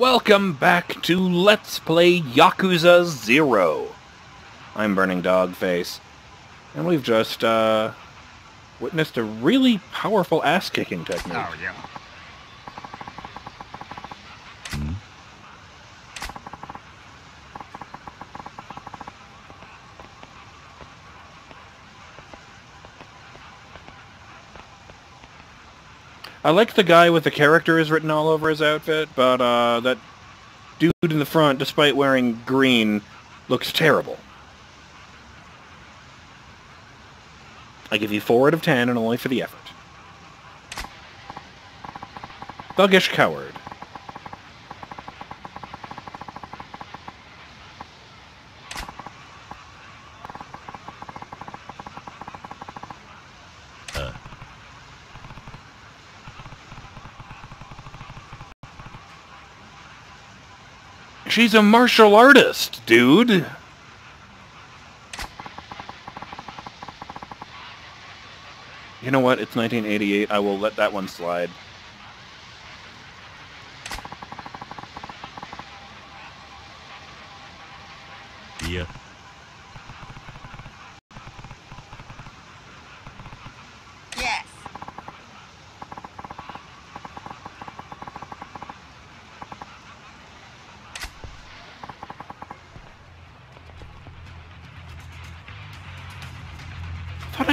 Welcome back to Let's Play Yakuza 0. I'm Burning Dogface, and we've just, uh, witnessed a really powerful ass-kicking technique. Oh, yeah. I like the guy with the characters written all over his outfit, but, uh, that dude in the front, despite wearing green, looks terrible. I give you 4 out of 10, and only for the effort. Thuggish Coward. She's a martial artist, dude. You know what? It's 1988. I will let that one slide. Yeah. Yes.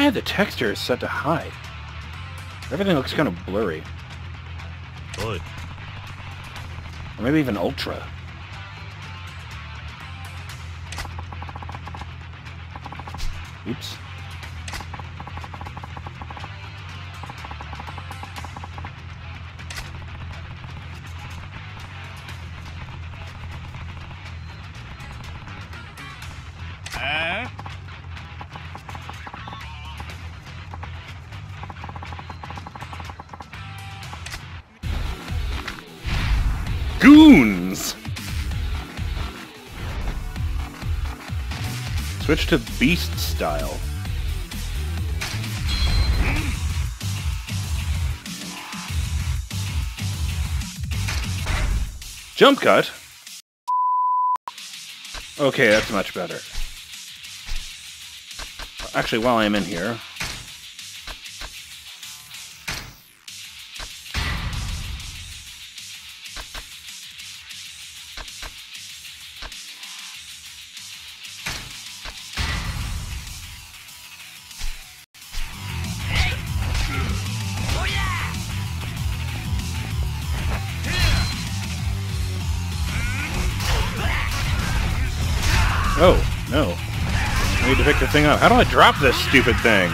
I thought I had the texture is set to high. Everything looks kind of blurry. Oi. Or maybe even ultra. Oops. Switch to Beast style. Jump cut? Okay, that's much better. Actually, while I'm in here... pick the thing up. How do I drop this stupid thing?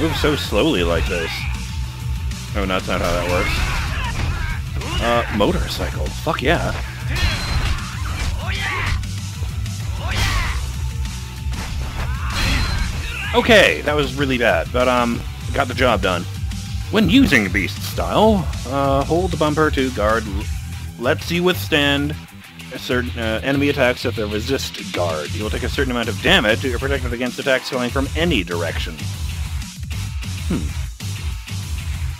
Move so slowly like this. Oh, no, that's not how that works. Uh, motorcycle. Fuck yeah. Okay, that was really bad, but, um, got the job done. When using Beast Style, uh, hold the bumper to guard lets you withstand certain uh, enemy attacks at the resist guard. You will take a certain amount of damage. You're protected against attacks coming from any direction. Hmm.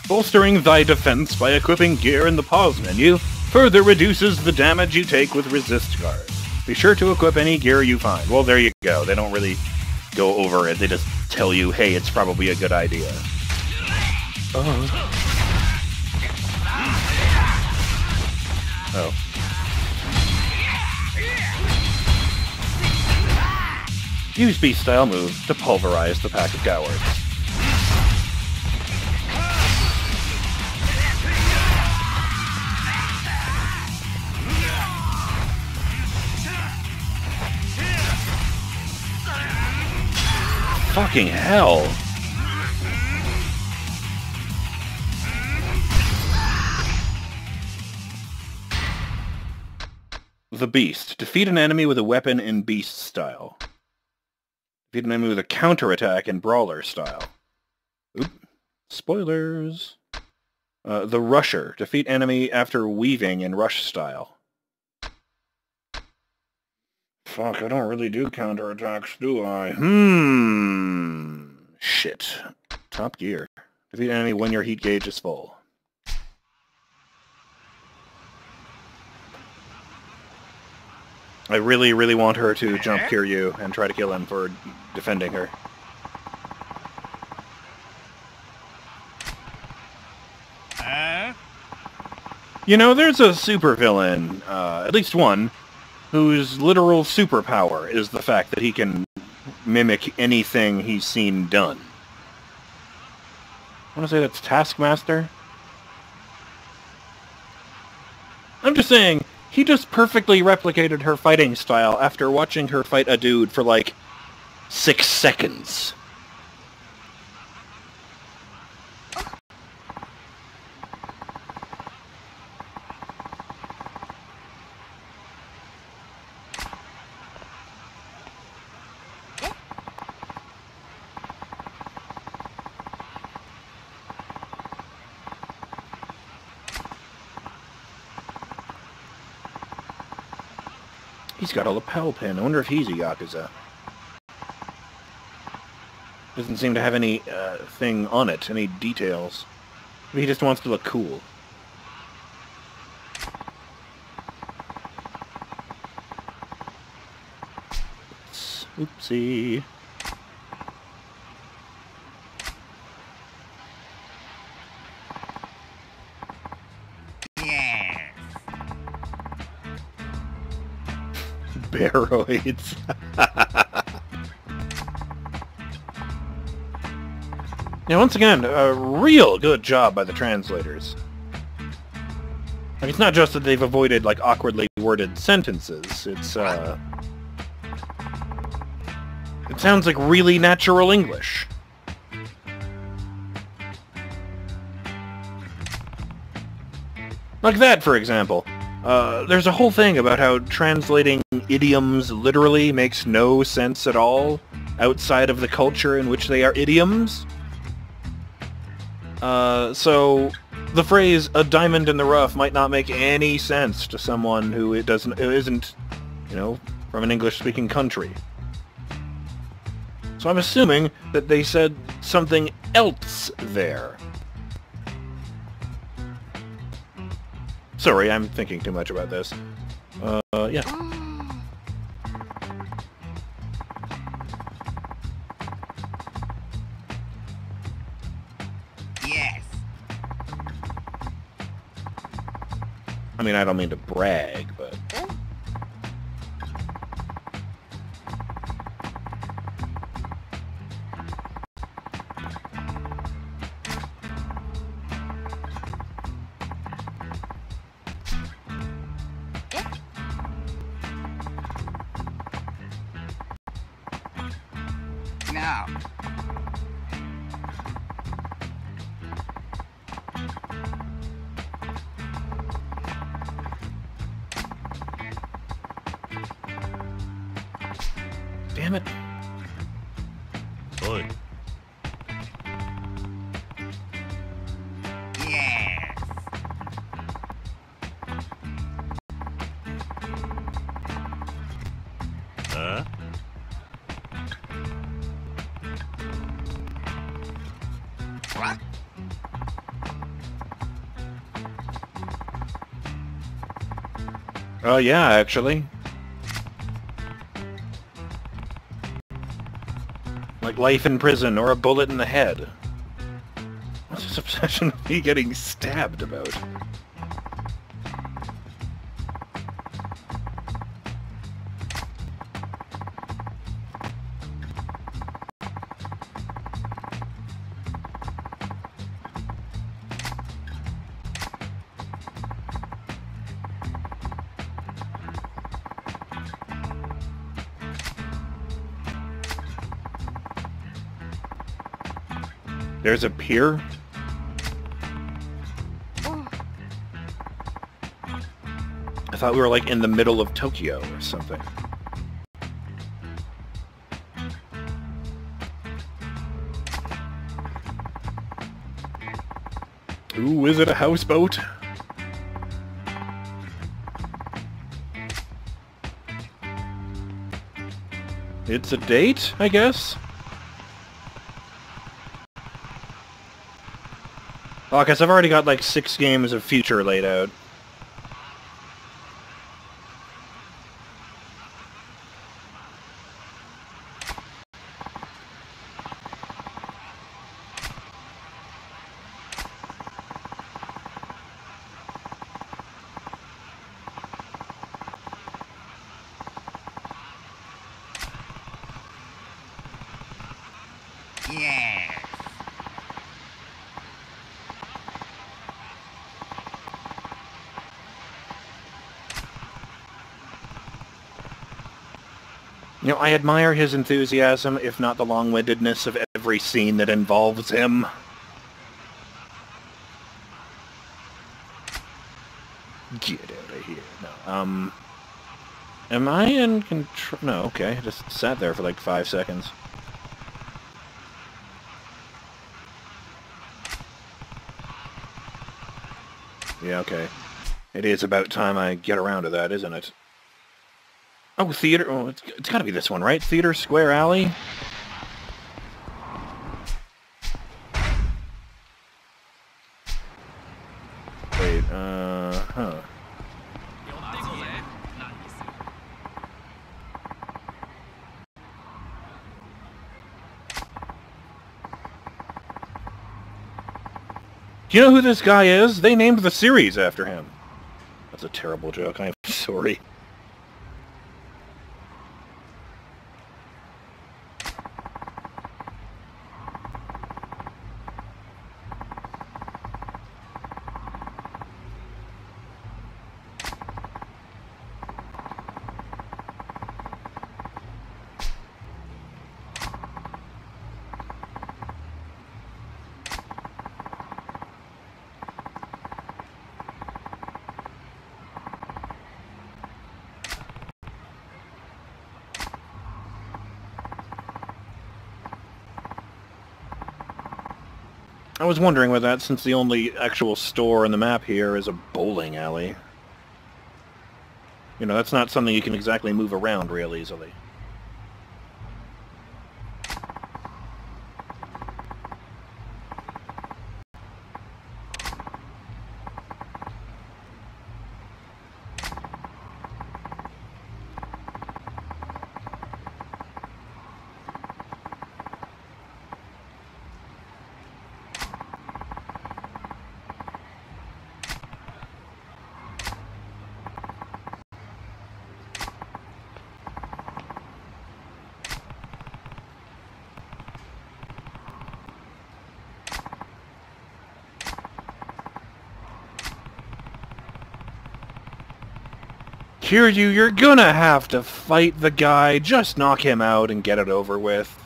Bolstering thy defense by equipping gear in the pause menu further reduces the damage you take with resist guard. Be sure to equip any gear you find. Well, there you go. They don't really go over it. They just tell you, hey, it's probably a good idea. Oh. Oh. Use Beast Style move to pulverize the pack of cowards. Fucking hell! The Beast. Defeat an enemy with a weapon in Beast style. An enemy with a counterattack in Brawler style. Oop. Spoilers. Uh, the Rusher. Defeat enemy after weaving in Rush style. Fuck, I don't really do counterattacks, do I? Hmm. Shit. Top gear. Defeat enemy when your heat gauge is full. I really, really want her to jump Kiryu and try to kill him for defending her. Huh? You know, there's a supervillain, uh, at least one, whose literal superpower is the fact that he can mimic anything he's seen done. I want to say that's Taskmaster. I'm just saying, he just perfectly replicated her fighting style after watching her fight a dude for like six seconds. He's got a lapel pin. I wonder if he's a Yakuza. Doesn't seem to have any uh, thing on it, any details. He just wants to look cool. Oopsie. Baroids. now, once again, a real good job by the translators. It's not just that they've avoided, like, awkwardly worded sentences. It's, uh... It sounds like really natural English. Like that, for example. Uh, there's a whole thing about how translating idioms literally makes no sense at all outside of the culture in which they are idioms. Uh, so the phrase "a diamond in the rough" might not make any sense to someone who it doesn't who isn't, you know, from an English-speaking country. So I'm assuming that they said something else there. Sorry, I'm thinking too much about this. Uh, yeah. I mean, I don't mean to brag, Damn it. Good. Yes. Huh? What? Oh, uh, yeah, actually. Life in prison or a bullet in the head. What's this obsession with me getting stabbed about? There's a pier? I thought we were like in the middle of Tokyo or something. Ooh, is it a houseboat? It's a date, I guess? Oh, guess I've already got like six games of future laid out. Know, I admire his enthusiasm, if not the long-windedness of every scene that involves him. Get out of here. No, um... Am I in control? No, okay. I just sat there for like five seconds. Yeah, okay. It is about time I get around to that, isn't it? Oh, theater. Oh, it's, it's got to be this one, right? Theater Square Alley. Wait. Uh. Huh. Do you know who this guy is? They named the series after him. That's a terrible joke. I'm sorry. I was wondering with that since the only actual store on the map here is a bowling alley. You know, that's not something you can exactly move around real easily. Kiryu, you're gonna have to fight the guy. Just knock him out and get it over with.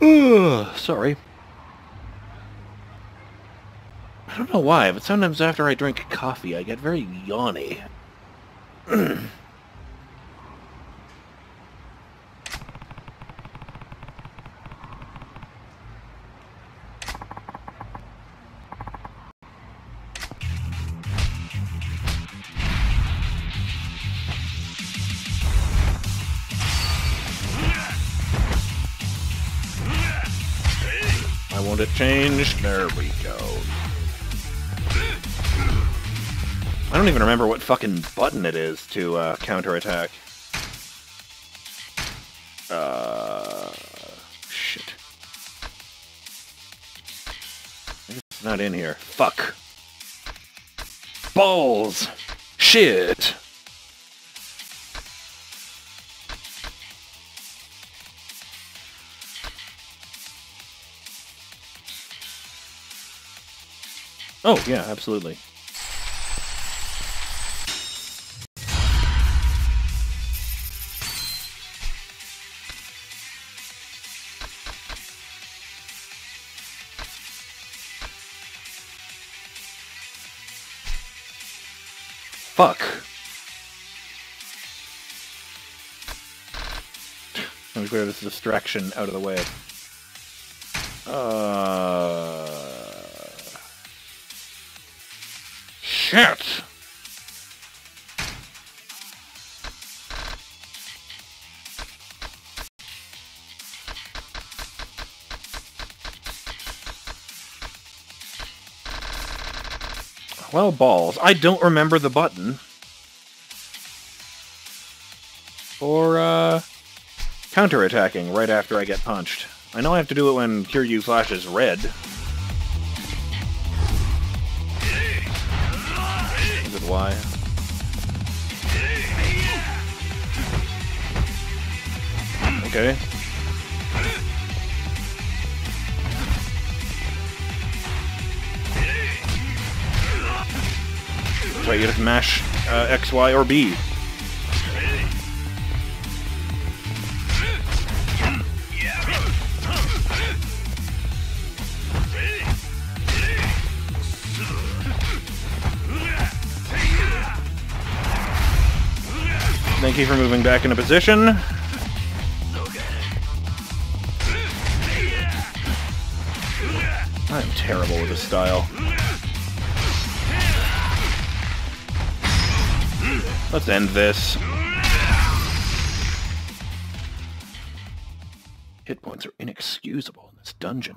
Ugh, sorry. I don't know why, but sometimes after I drink coffee, I get very yawny. I want it changed. There we go. I don't even remember what fucking button it is to uh, counterattack. Uh, shit. It's not in here. Fuck. Balls. Shit. Oh, yeah, absolutely. Fuck. Me clear this distraction out of the way. Shit! Well, balls. I don't remember the button. Or, uh, counterattacking right after I get punched. I know I have to do it when Kiryu flashes red. Why? Okay. Right, you just mash uh, X, Y, or B. Thank you for moving back into position. I'm terrible with this style. Let's end this. Hit points are inexcusable in this dungeon.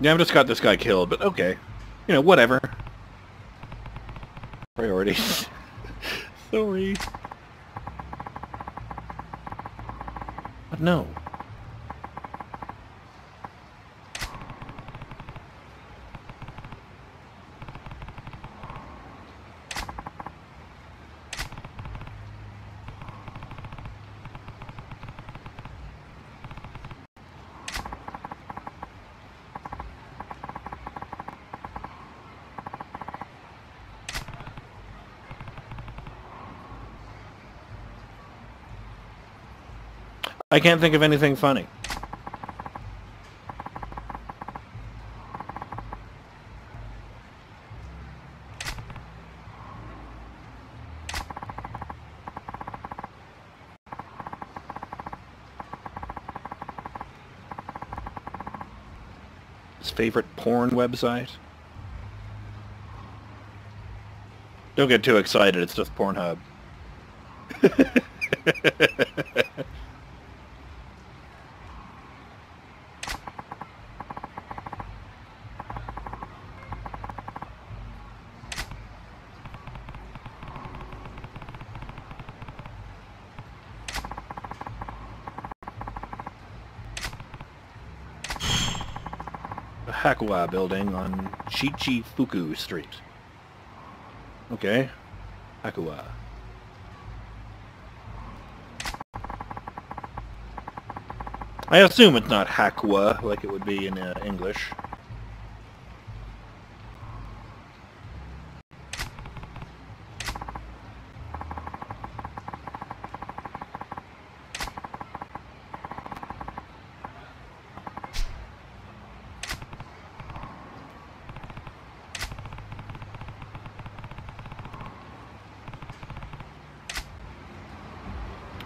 Yeah, I've just got this guy killed, but okay. You know, whatever. Priorities. Sorry. But no. I can't think of anything funny. His favorite porn website? Don't get too excited, it's just Pornhub. Hakua building on Shichifuku Street. Okay. Hakua. I assume it's not Hakua like it would be in uh, English.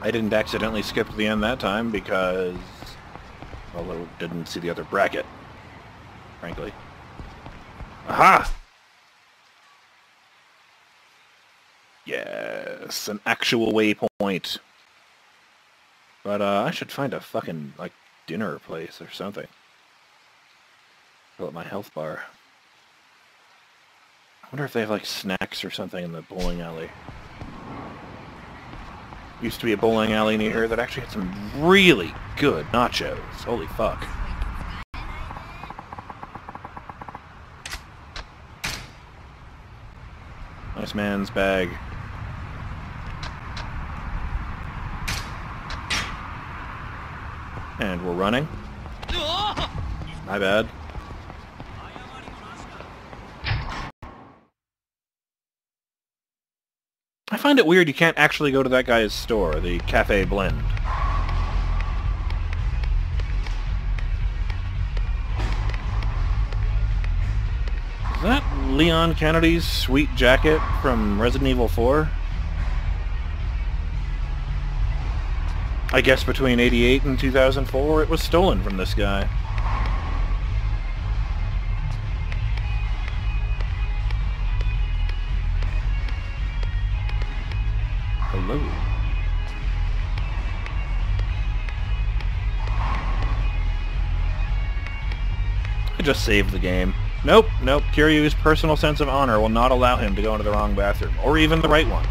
I didn't accidentally skip to the end that time because, well, I didn't see the other bracket, frankly. Aha! Yes, an actual waypoint. But uh, I should find a fucking, like, dinner place or something. Fill up my health bar. I wonder if they have, like, snacks or something in the bowling alley. Used to be a bowling alley near here that actually had some really good nachos. Holy fuck. Nice man's bag. And we're running. My bad. I find it weird you can't actually go to that guy's store, the Cafe Blend. Is that Leon Kennedy's sweet jacket from Resident Evil 4? I guess between 88 and 2004 it was stolen from this guy. Hello. I just saved the game. Nope, nope. Kiryu's personal sense of honor will not allow him to go into the wrong bathroom, or even the right one.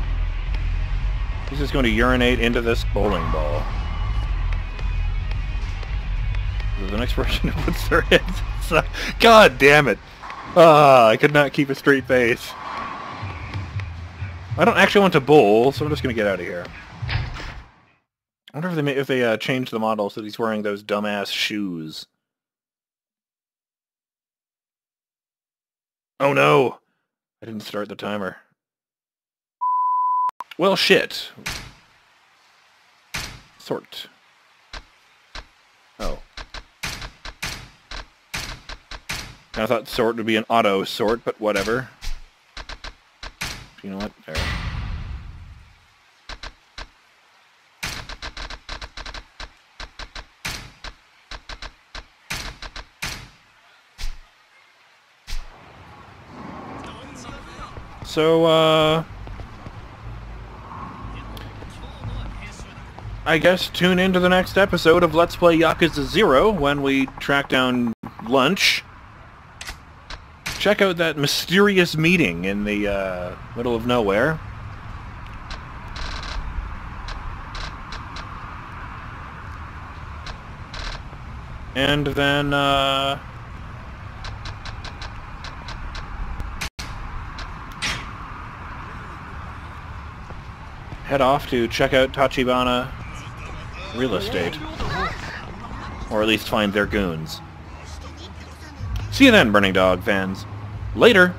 He's just going to urinate into this bowling ball. The next version of what's their heads. So- God damn it! Ah, I could not keep a straight face. I don't actually want to bowl, so I'm just gonna get out of here. I wonder if they ma- if they uh, the model so that he's wearing those dumbass shoes. Oh no! I didn't start the timer. Well, shit. Sort. Oh. I thought sort would be an auto sort, but whatever. You know what? Fair. So, uh... I guess tune into the next episode of Let's Play Yakuza 0 when we track down Lunch. Check out that mysterious meeting in the uh, middle of nowhere. And then, uh... Head off to check out Tachibana Real Estate. Or at least find their goons. See you then, Burning Dog fans. Later!